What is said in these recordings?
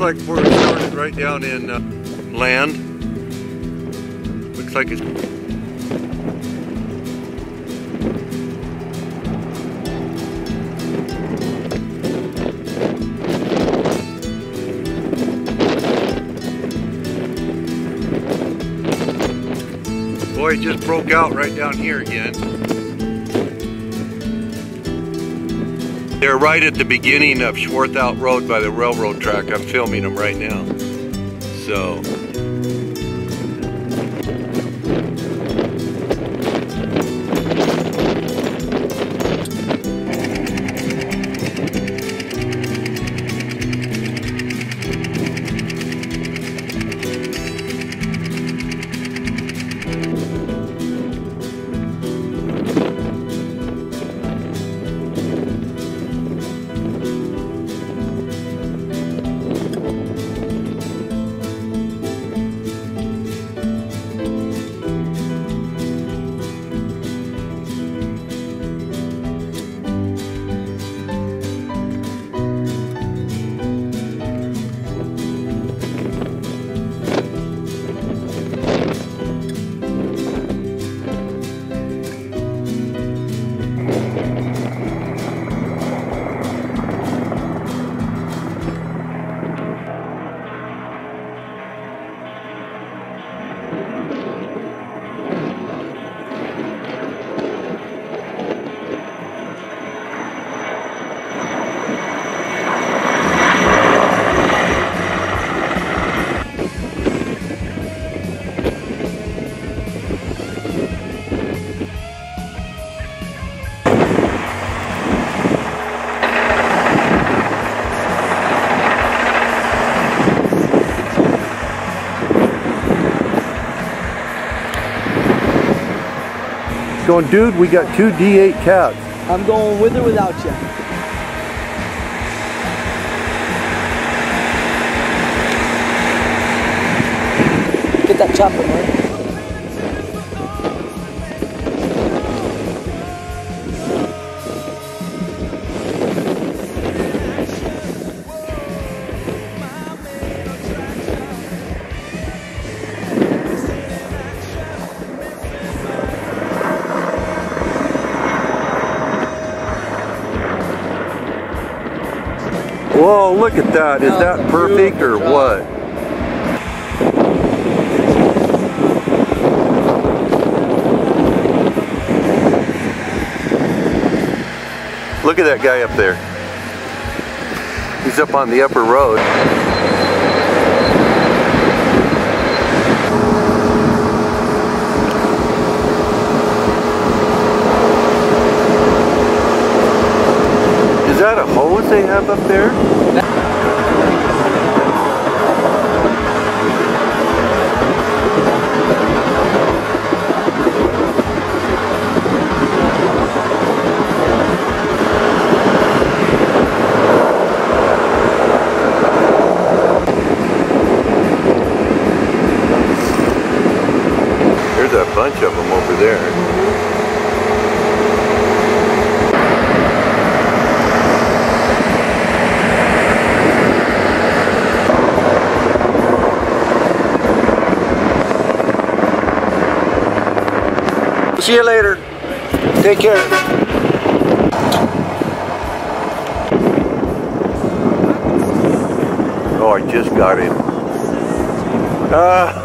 Like we're started right down in uh, land. Looks like it's Boy, it just broke out right down here again. They're right at the beginning of Swarthout Road by the railroad track. I'm filming them right now. So, going, dude, we got two D8 cats. I'm going with or without you. Get that chopper, man. Look at that. Is that oh. perfect or what? Look at that guy up there. He's up on the upper road. That a hose they have up there? See you later. Take care. Oh, I just got him. Ah.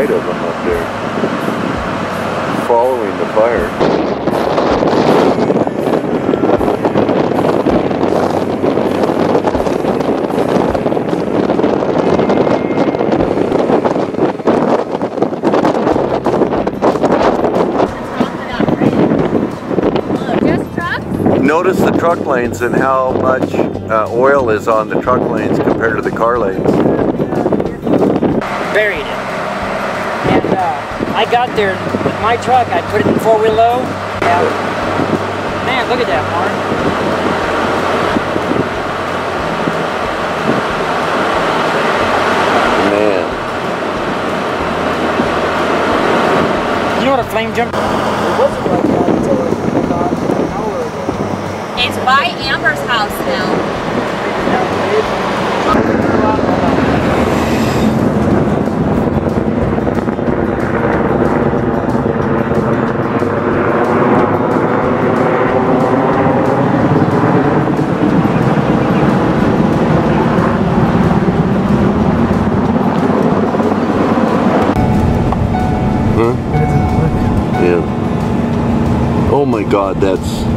Off to the right of them up there. Following the fire. Notice the truck lanes and how much uh, oil is on the truck lanes compared to the car lanes. buried it. And I got there with my truck. I put it in four wheel low. Yeah. Man, look at that, Mark. Man. You know what a flame jump? It wasn't like that until about an hour ago. It's by Amber's house now. God, that's.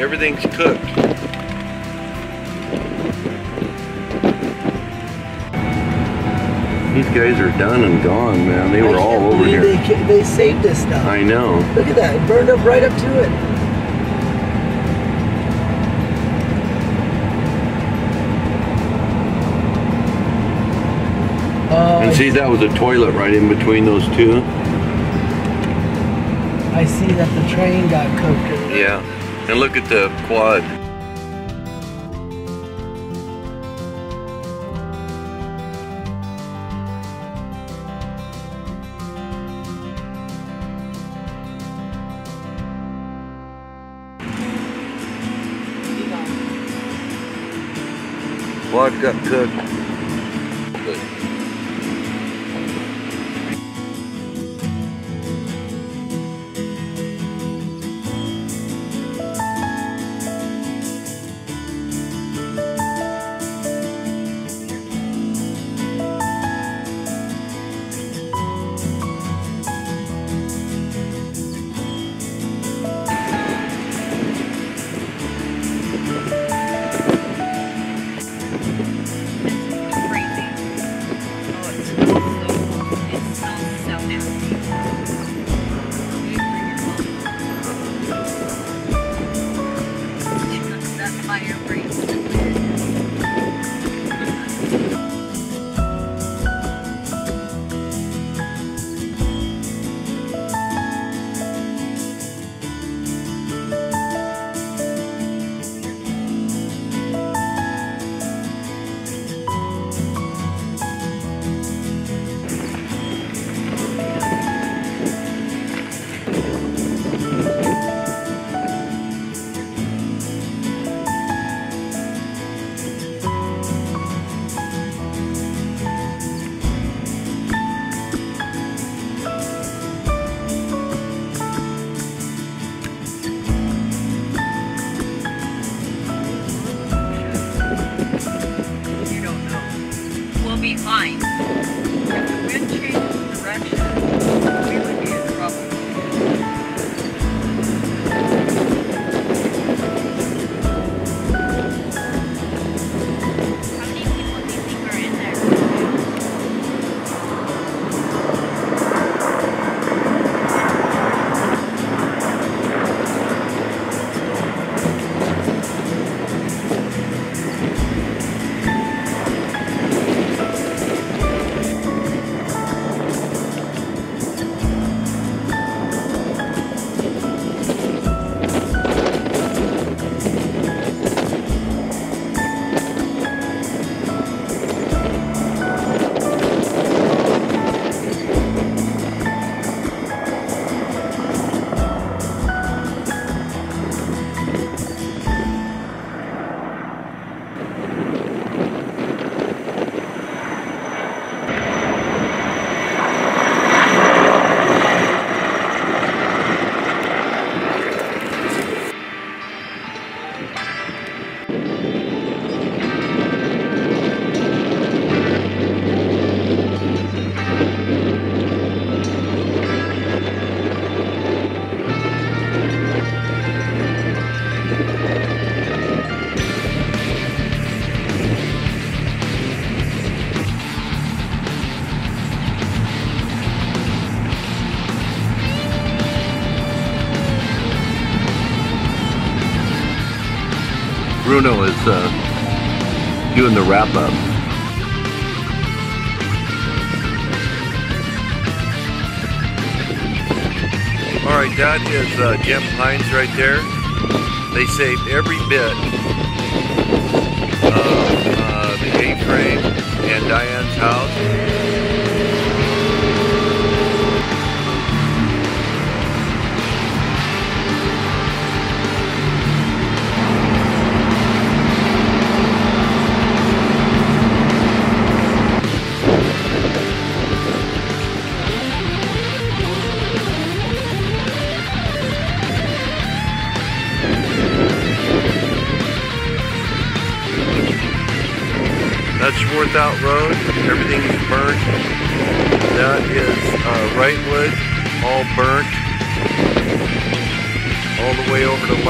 Everything's cooked. These guys are done and gone, man. They were all over believe here. They, they saved this stuff. I know. Look at that. It burned up right up to it. Oh, And I see, that was a toilet right in between those two. I see that the train got cooked. Yeah. And look at the quad. Quad got cooked. line. Wrap up. All right, that is uh, Jim Hines right there. They saved every bit of uh, the A-frame and Diane's house.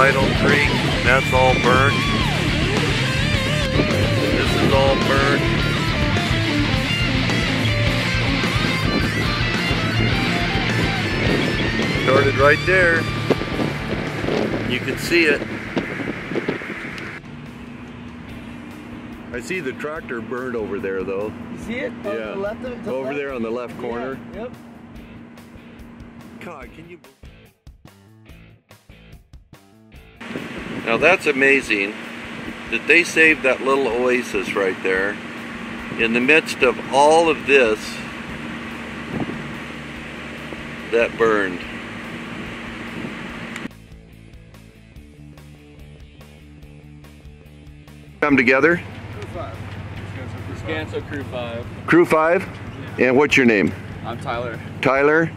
Way over to Lytle Creek. That's all burnt. This is all burnt. Started right there. You can see it. I see the tractor burned over there though. You see it? Yeah. the left of it? to the Over left? there on the left corner. Yeah, Yep. God, can you? Now that's amazing that they saved that little oasis right there in the midst of all of this that burned. Come together, Scanso Crew 5. Crew 5. And what's your name? I'm Tyler. Tyler?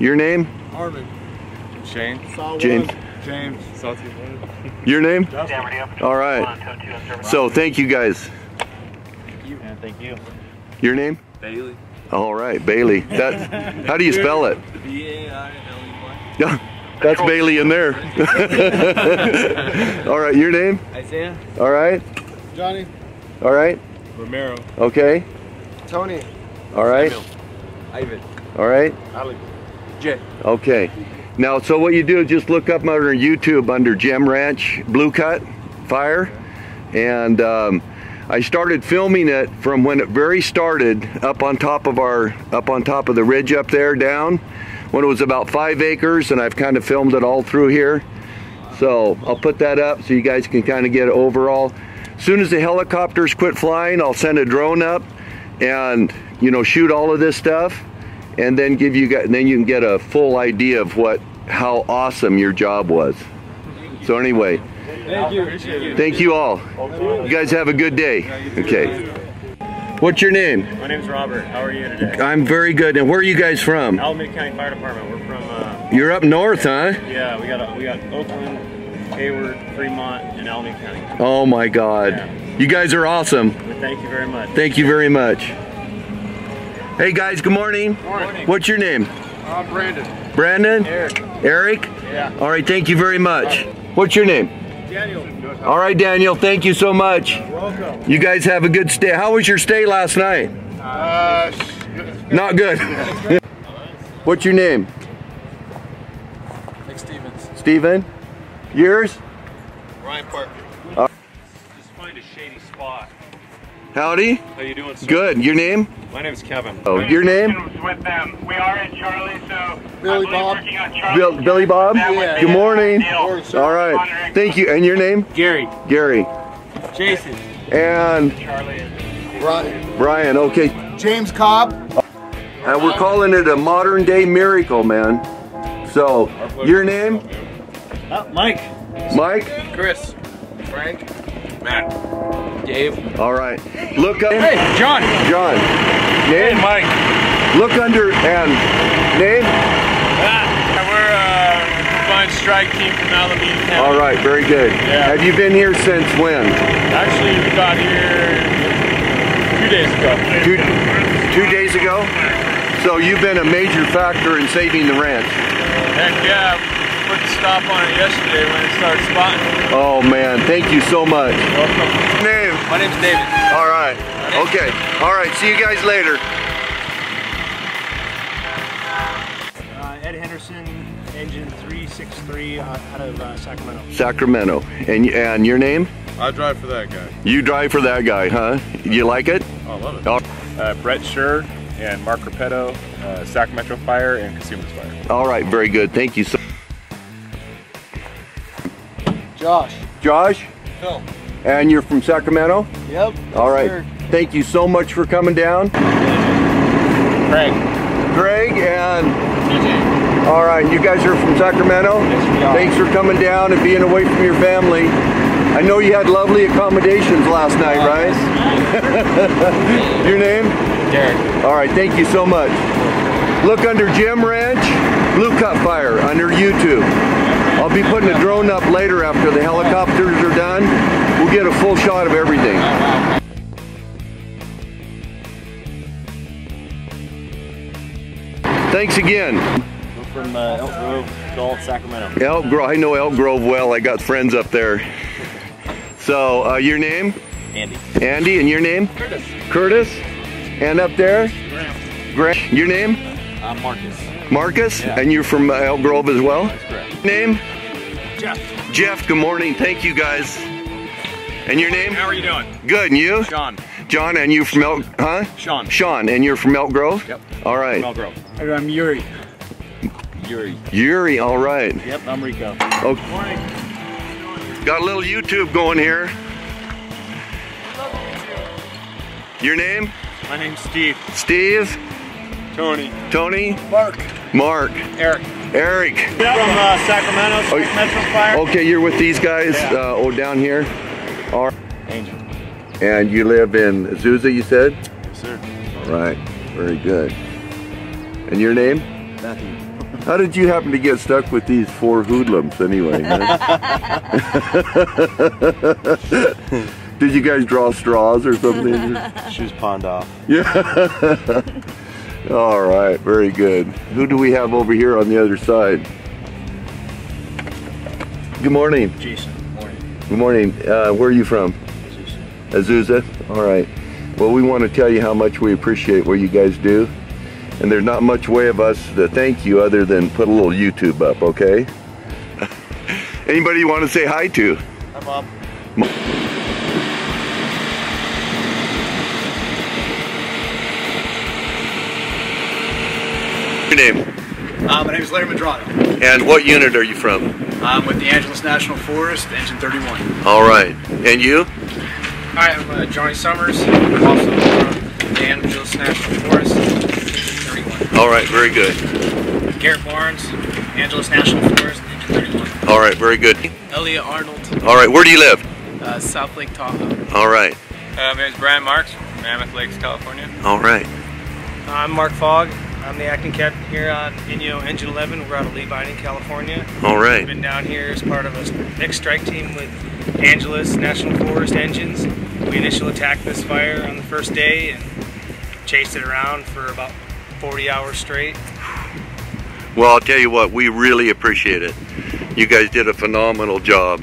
Your name? Armin. Shane. James. James. Your name? All right. So thank you guys. Thank you. And thank you. Your name? Bailey. All right, Bailey. That. How do you spell it? B-A-I-L-E-Y. Yeah, that's Bailey in there. All right, your name? Isaiah. All right. Johnny. All right. Romero. Okay. Tony. All right. Ivan. All right. Alex. Jay. Okay. Now, so what you do is just look up under YouTube under Gem Ranch Blue Cut Fire, and um, I started filming it from when it very started up on top of our up on top of the ridge up there down when it was about five acres, and I've kind of filmed it all through here. So I'll put that up so you guys can kind of get overall. As soon as the helicopters quit flying, I'll send a drone up and you know shoot all of this stuff and then give you guys and then you can get a full idea of what how awesome your job was so anyway Thank you. Thank you all you guys have a good day okay what's your name My name's Robert. How are you today? i'm very good and where are you guys from Alameda County Fire Department. We're from, uh, you're up north huh yeah, we got a, we got Oakland, Hayward, Fremont, and Alameda County. oh my god Yeah. you guys are awesome We thank you very much. thank you very much hey guys good morning Morning. what's your name I'm Brandon. brandon Eric. eric Yeah. all right thank you very much what's your name Daniel. All right, Daniel, thank you so much. Welcome. You guys have a good stay. How was your stay last night? Uh, Not good. What's your name? Nick Stevens. Steven? Yours? Ryan Parker. Uh, Just find a shady spot. Howdy. How you doing, sir? Good. Your name? My name's Kevin. Oh, your name? with them. We are in Charlie, so Billy I believe Bob. on Bill, Billy Bob? Yeah. Good morning. ideal. All right. Thank you. And your name? Gary. Gary. Jason. And Charlie Brian. Brian. Okay. James Cobb. And we're calling it a modern day miracle, man. So, your name? Uh, Mike. Mike? Chris. Frank. Matt. Dave. All right. Look up. Hey, John. John. Hey, Name? Mike. Look under and name? Ah, we're uh, Combined Strike Team from Alameda County. All right, very good. Yeah. Have you been here since when? Actually, we got here two days ago. Two, two days ago? So you've been a major factor in saving the ranch. Heck yeah, we put the stop on it yesterday when it started spotting. Oh man, thank you so much. Welcome. Name? My name's David. All right. Okay. All right. See you guys later. Uh, Ed Henderson, engine 363 out out of uh, Sacramento. Sacramento. And and your name? I drive for that guy. You drive for that guy, huh? You like it? Oh, I love it. All, Uh, Brett Schur and Mark Repetto, uh, Sacramento Fire and Cosumnes Fire. all right, very good. Thank you so Josh. Josh? Phil. And you're from Sacramento? Yep. All right. sir. Thank you so much for coming down. Craig. Greg and TJ. all right, you guys are from Sacramento. Yes, Thanks for coming down and being away from your family. I know you had lovely accommodations last night, uh, right? your name? Derek. All right, thank you so much. Look under Gem Ranch, Blue Cut Fire under YouTube. I'll be putting a drone up later after the helicopters are done. We'll get a full shot of everything. Thanks again. We're from uh, Elk Grove, Gulf, Sacramento. Elk Grove. I know Elk Grove well. I got friends up there. So, uh, your name? Andy. Andy, and your name? Curtis. Curtis. And up there? Graham. Grant. Your name? I'm Marcus. Marcus. Yeah. And you're from uh, Elk Grove as well? That's. Name? Jeff, Jeff. Good morning. Thank you guys. And your name? How are you doing? Good. And you? Sean. John. And you from Elk? Huh? Sean. Sean. And you're from Elk Grove? Yep. All right. Elk Grove. I'm Yuri. Yuri. Yuri. All right. Yep, I'm Rico. Okay. Got a little YouTube going here. Your name? My name's Steve. Steve? Tony. Tony? Mark. Mark? Eric. Eric? Yeah, From uh, Sacramento, Oh, Metro Fire. Okay, you're with these guys, uh, oh, down here? All right. Angel. And you live in Azusa, you said? Yes, sir. All right, very good. And your name? Matthew. How did you happen to get stuck with these four hoodlums anyway? huh? did you guys draw straws or something? Shoes pawned off. Yeah. All right, very good. Who do we have over here on the other side? Good morning. Jason. Morning. Good morning. Uh, where are you from? Azusa. All right. Well, we want to tell you how much we appreciate what you guys do. And there's not much way of us to thank you other than put a little YouTube up, okay? Anybody you want to say hi to? Hi, Bob. Your name? Uh, my name is Larry Madrano. And what unit are you from? I'm with the Angeles National Forest, Engine 31. All right. And you? Hi, I'm uh, Johnny Summers. I'm also from the Angeles National Forest, Engine 31. All right, very good. Garrett Barnes, Angeles National Forest, Engine 31. All right, very good. Elliot Arnold, All right, where do you live? uh, South Lake Tahoe. All right. Uh, my name's Brian Marks from Mammoth Lakes, California. All right. I'm Mark Fogg. I'm the acting captain here on Inyo Engine 11. We're out of Lee Vining, California. All right. We've been down here as part of a mixed strike team with Angeles National Forest Engines. We initially attacked this fire on the first day and chased it around for about 40 hours straight. Well, I'll tell you what, we really appreciate it. You guys did a phenomenal job.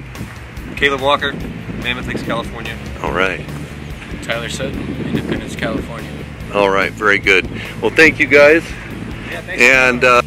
Caleb Walker, Mammoth Lakes, California. All right. Tyler Sutton, Independence, California. All right, very good. Well, thank you guys. Yeah, thanks. And uh,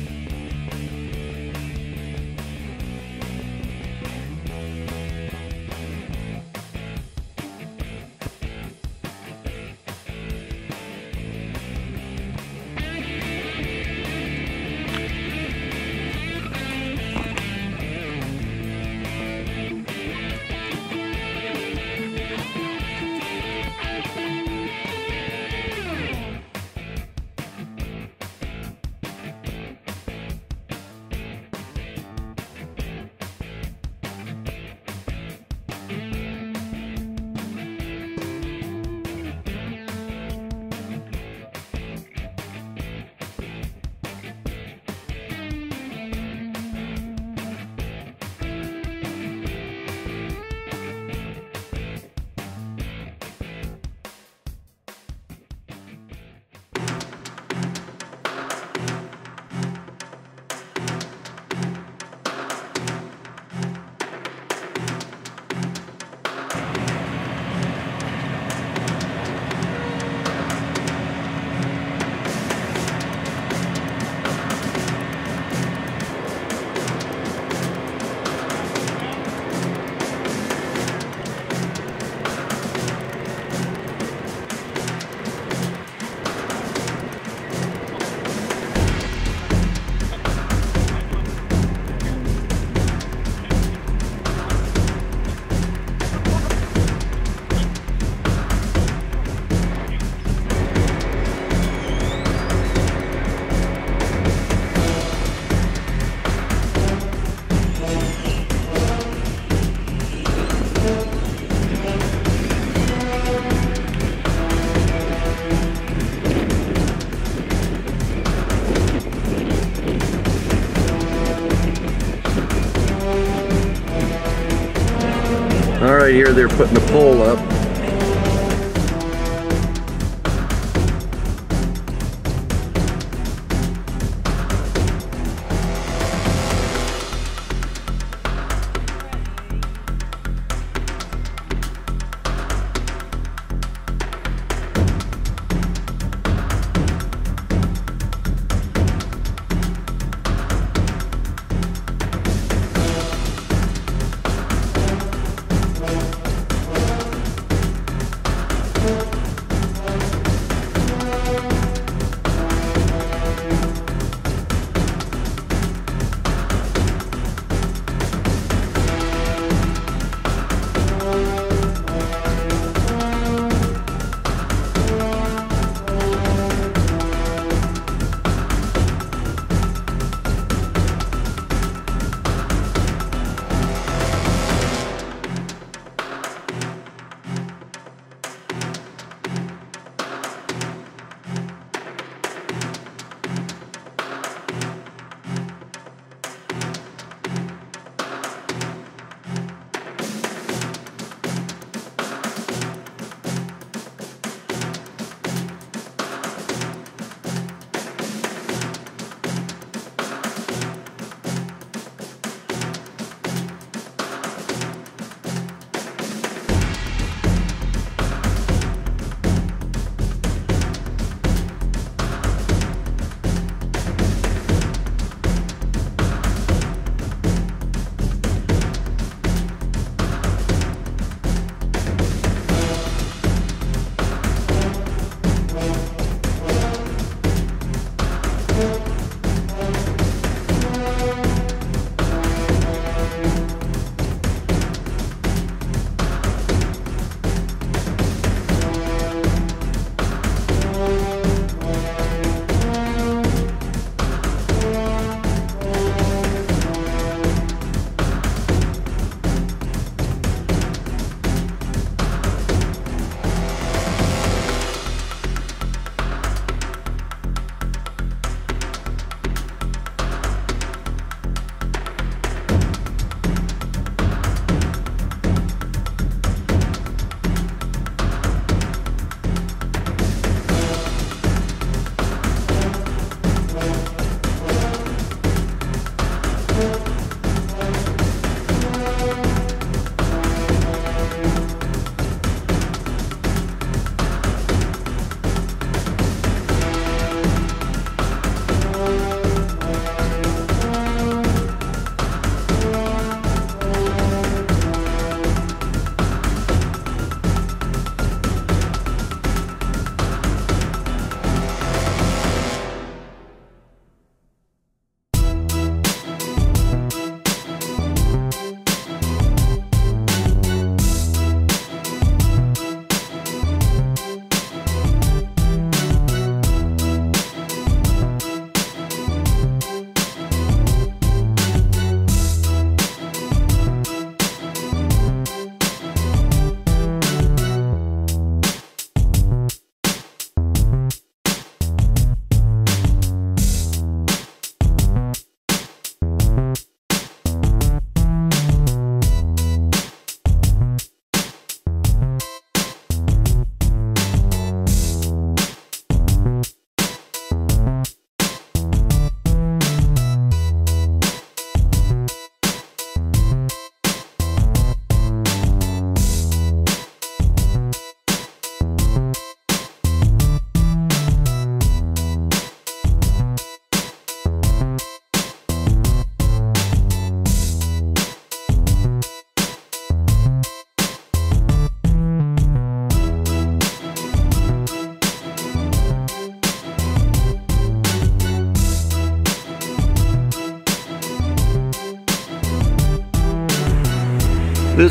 pole up.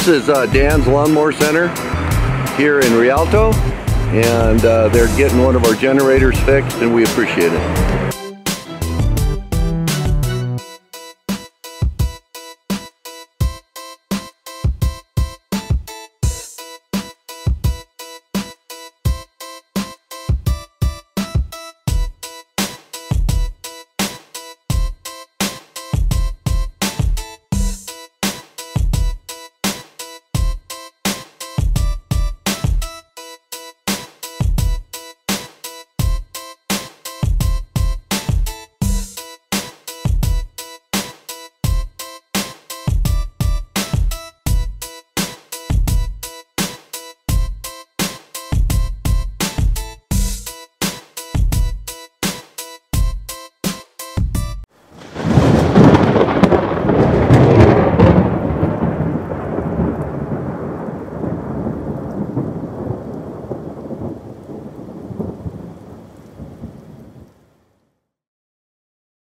This is uh, Dan's Lawnmower Center here in Rialto and uh, they're getting one of our generators fixed and we appreciate it.